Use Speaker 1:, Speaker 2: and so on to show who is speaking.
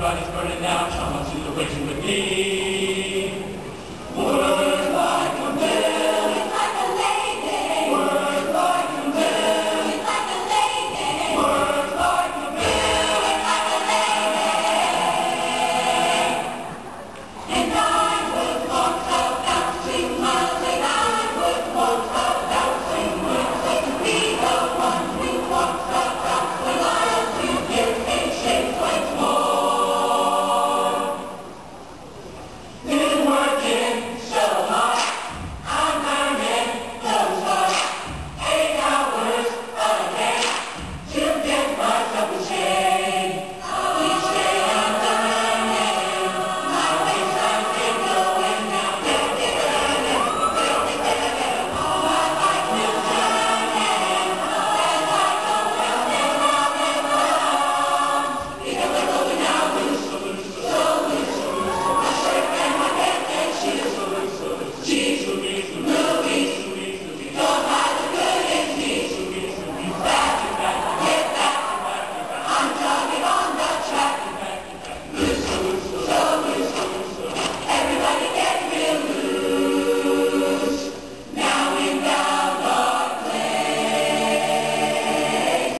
Speaker 1: Everybody's burning out. down, someone's in the waiting with me.